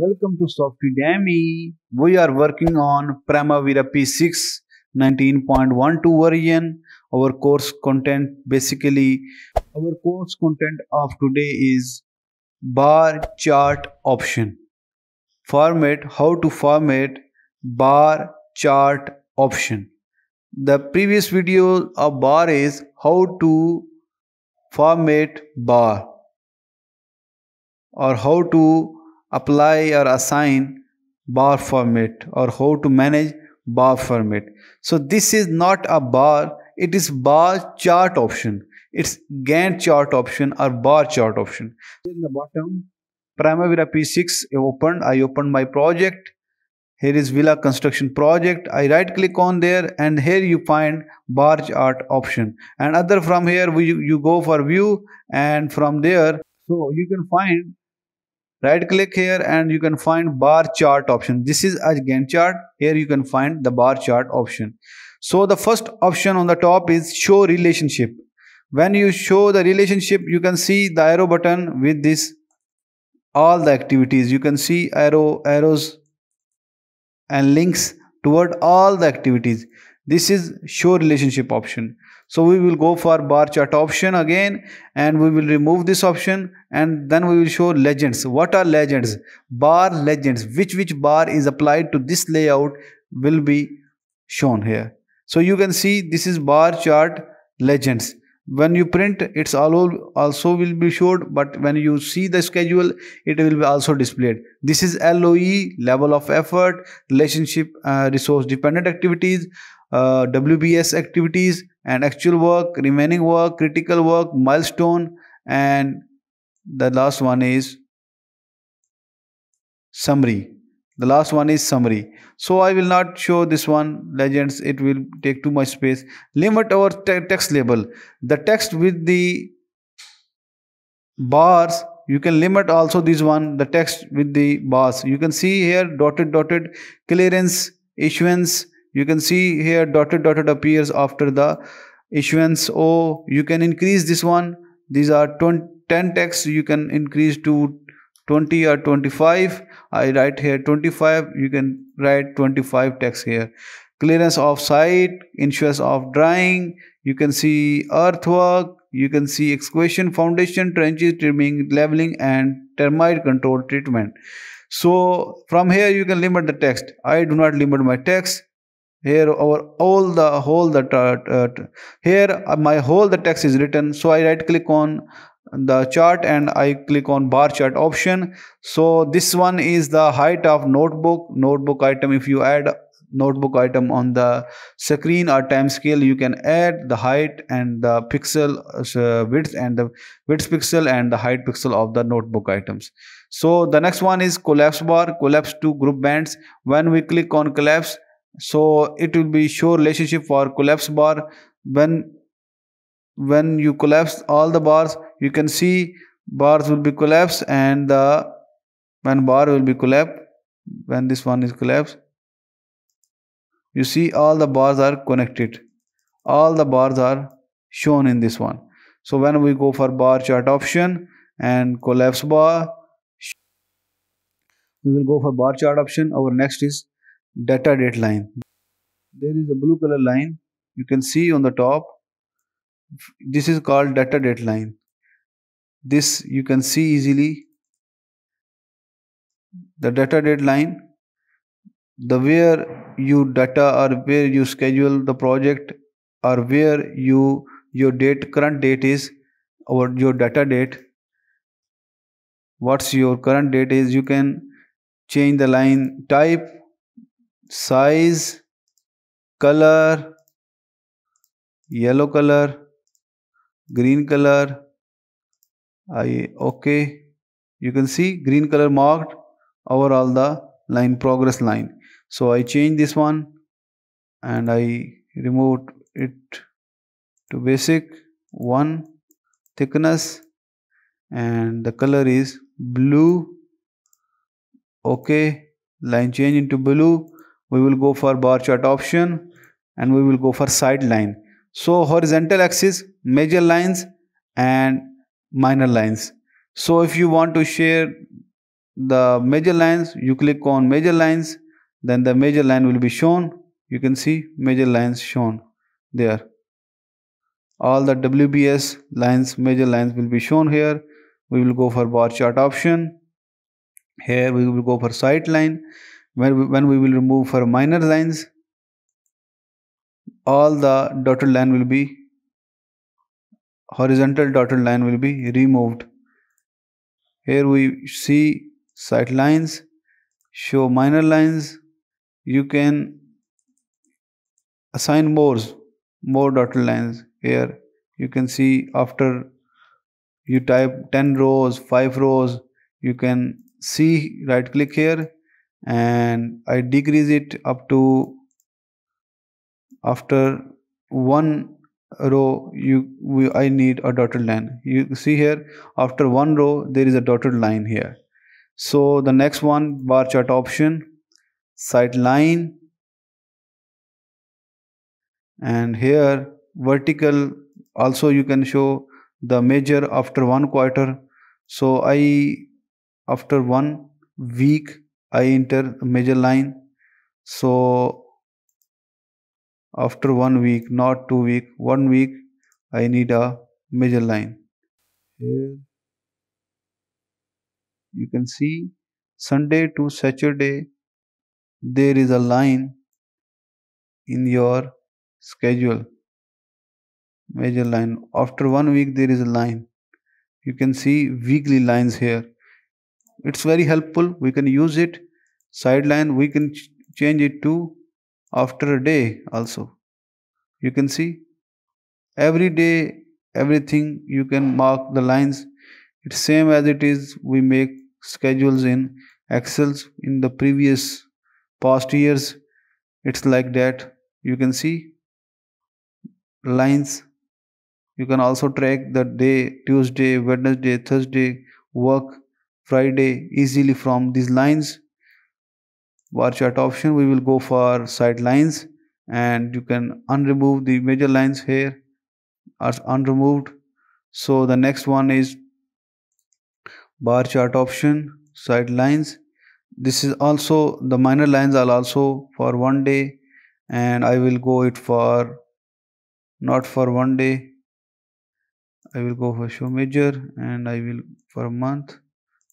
Welcome to Softedemy. We are working on Primavera P6 19.12 version. Our course content basically, our course content of today is bar chart option. Format, how to format bar chart option. The previous video of bar is how to format bar or how to apply or assign bar format or how to manage bar format. So this is not a bar, it is bar chart option. It's Gantt chart option or bar chart option. In the bottom, Primavera P6 opened. I opened my project. Here is Villa construction project. I right click on there and here you find bar chart option. And other from here we, you go for view and from there so you can find right click here and you can find bar chart option. This is a gantt chart. Here you can find the bar chart option. So the first option on the top is show relationship. When you show the relationship you can see the arrow button with this all the activities. You can see arrow arrows and links toward all the activities this is show relationship option. So we will go for bar chart option again and we will remove this option and then we will show legends. What are legends? Bar legends. Which which bar is applied to this layout will be shown here. So you can see this is bar chart legends. When you print it's also will be showed but when you see the schedule it will be also displayed. This is loe level of effort relationship uh, resource dependent activities uh, wbs activities and actual work remaining work critical work milestone and the last one is summary. The last one is summary. So i will not show this one legends it will take too much space. Limit our te text label. The text with the bars you can limit also this one the text with the bars. You can see here dotted dotted clearance issuance you can see here dotted dotted appears after the issuance. Oh you can increase this one. These are 20, 10 text you can increase to 20 or 25 i write here 25 you can write 25 text here. Clearance of site insurance of drying. You can see earthwork. You can see excavation foundation trenches trimming leveling and termite control treatment. So from here you can limit the text. I do not limit my text here our all the whole the uh, here uh, my whole the text is written. So i right click on the chart and i click on bar chart option. So this one is the height of notebook. Notebook item if you add notebook item on the screen or time scale you can add the height and the pixel uh, width and the width pixel and the height pixel of the notebook items. So the next one is collapse bar collapse to group bands. When we click on collapse so it will be show relationship for collapse bar. When when you collapse all the bars you can see bars will be collapsed and the when bar will be collapsed when this one is collapsed you see all the bars are connected. All the bars are shown in this one. So when we go for bar chart option and collapse bar we will go for bar chart option. Our next is data date line there is a blue color line. You can see on the top. This is called data date line this you can see easily. The data date line the where you data or where you schedule the project or where you your date current date is or your data date. What's your current date is you can change the line type size color yellow color green color. I okay. You can see green color marked over all the line progress line. So I change this one and I remove it to basic. One thickness. And the color is blue. Okay. Line change into blue we will go for bar chart option and we will go for side line so horizontal axis major lines and minor lines. So if you want to share the major lines you click on major lines then the major line will be shown. You can see major lines shown there. All the WBS lines major lines will be shown here. We will go for bar chart option. Here we will go for sight line when we, when we will remove for minor lines all the dotted line will be horizontal dotted line will be removed. Here we see sight lines show minor lines. You can assign more more dotted lines. Here you can see after you type 10 rows 5 rows you can see right click here and I decrease it up to after one row you we, I need a dotted line. You see here after one row there is a dotted line here. So the next one bar chart option sight line and here vertical also you can show the major after one quarter. So I after one week I enter major line. So after one week not two week one week I need a major line. Here you can see Sunday to Saturday there is a line in your schedule. Major line. After one week there is a line. You can see weekly lines here it's very helpful. We can use it. Sideline we can ch change it to after a day also. You can see. Every day everything you can mark the lines. It's same as it is we make schedules in excels in the previous past years. It's like that. You can see lines. You can also track the day tuesday wednesday thursday work friday easily from these lines. Bar chart option. We will go for side lines and you can unremove the major lines here are unremoved. So the next one is bar chart option side lines. This is also the minor lines are also for one day and I will go it for not for one day. I will go for show major and I will for a month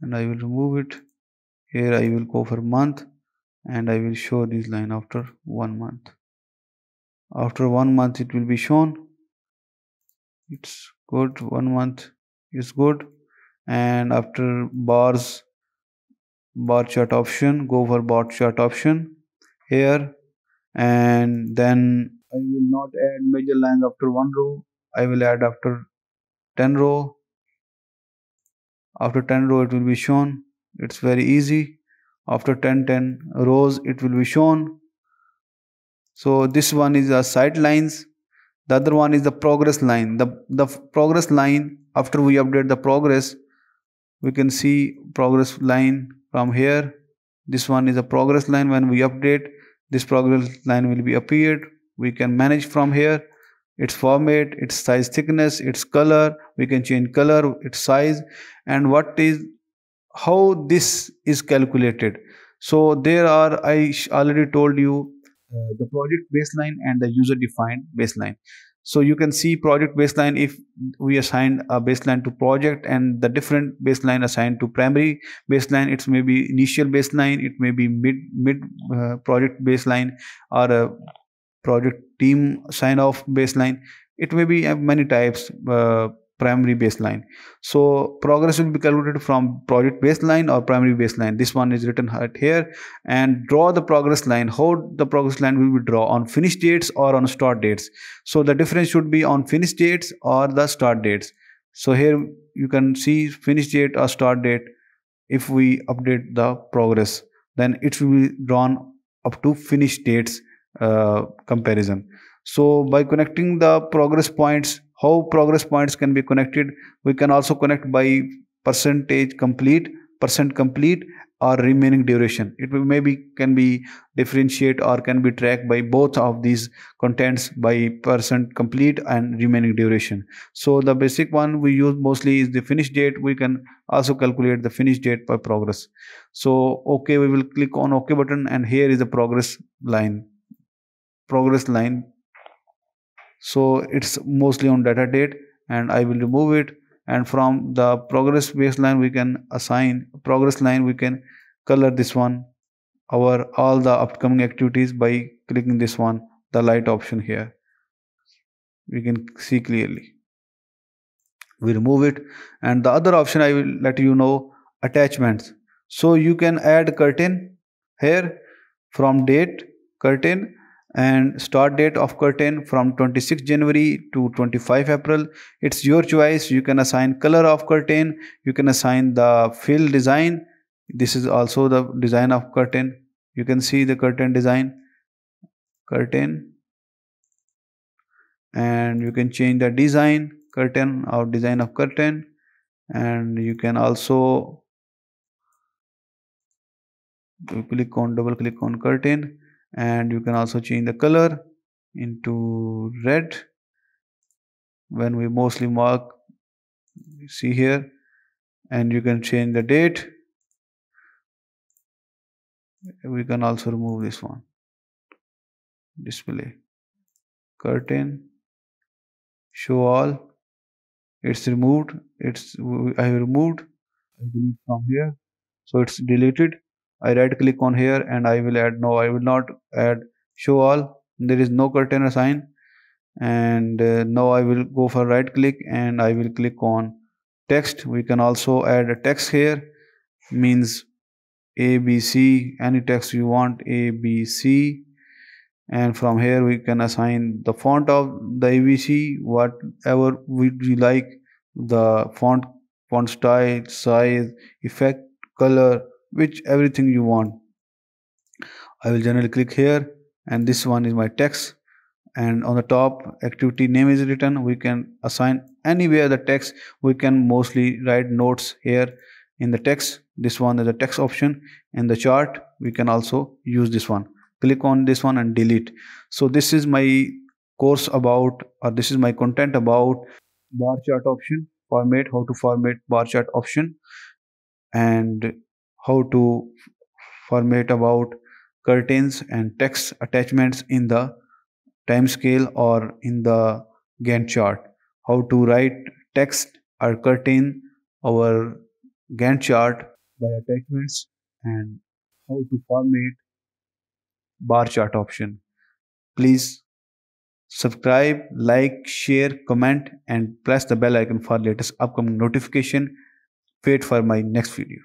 and I will remove it. Here I will go for month and I will show this line after one month. After one month it will be shown. It's good. One month is good. And after bars bar chart option go for bar chart option here. And then I will not add major lines after one row. I will add after 10 row. After 10 row it will be shown. It's very easy. After 10 10 rows it will be shown. So this one is the sight lines. The other one is the progress line. The, the progress line after we update the progress we can see progress line from here. This one is a progress line when we update this progress line will be appeared we can manage from here its format its size thickness its color we can change color its size and what is how this is calculated. So there are i already told you uh, the project baseline and the user defined baseline. So you can see project baseline if we assign a baseline to project and the different baseline assigned to primary baseline. It may be initial baseline it may be mid mid uh, project baseline or a project team sign off baseline. It may be many types uh, primary baseline. So progress will be calculated from project baseline or primary baseline. This one is written right here. And draw the progress line. How the progress line will be draw? On finish dates or on start dates? So the difference should be on finish dates or the start dates. So here you can see finish date or start date. If we update the progress then it will be drawn up to finish dates uh, comparison. So by connecting the progress points how progress points can be connected we can also connect by percentage complete percent complete or remaining duration. It may maybe can be differentiate or can be tracked by both of these contents by percent complete and remaining duration. So the basic one we use mostly is the finish date. We can also calculate the finish date by progress. So okay we will click on ok button and here is the progress line progress line. So it's mostly on data date and i will remove it. And from the progress baseline we can assign progress line we can color this one our all the upcoming activities by clicking this one the light option here. We can see clearly. We remove it. And the other option i will let you know attachments. So you can add curtain here. From date curtain and start date of curtain from 26 January to 25 April. It's your choice. You can assign color of curtain. You can assign the fill design. This is also the design of curtain. You can see the curtain design. Curtain. And you can change the design curtain or design of curtain. And you can also click on double click on curtain and you can also change the color into red. When we mostly mark see here and you can change the date. We can also remove this one. Display. Curtain. Show all. It's removed. It's i removed. I delete from here. So it's deleted I right click on here and I will add no I will not add show all. There is no curtain assign and uh, now I will go for right click and I will click on text. We can also add a text here. Means ABC any text you want ABC and from here we can assign the font of the ABC whatever we like. The font font style size effect color which everything you want. I will generally click here and this one is my text. And on the top activity name is written. We can assign anywhere the text. We can mostly write notes here in the text. This one is the text option in the chart. We can also use this one. Click on this one and delete. So this is my course about or this is my content about bar chart option format how to format bar chart option. And how to format about curtains and text attachments in the time scale or in the Gantt chart. How to write text or curtain our Gantt chart by attachments and how to format bar chart option. Please subscribe, like, share, comment and press the bell icon for latest upcoming notification. Wait for my next video.